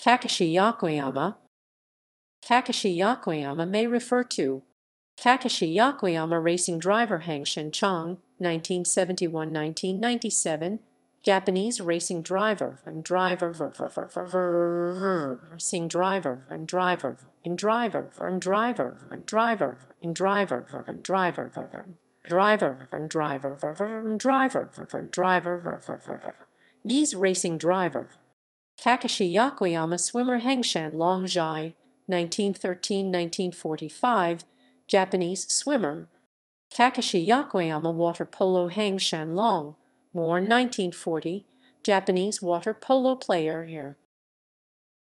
Takashi Yokoyama Takashi Yokoyama may refer to Takashi Yokoyama racing driver Heng Chang, 1971-1997, Japanese racing driver and driver racing driver and driver and driver and driver and driver and driver and driver driver and driver and driver driver These racing driver Takashi Yokoyama swimmer Hengshan Longjai 1913-1945 Japanese swimmer. Takashi Yokoyama water polo Heng Long, born 1940 Japanese water polo player here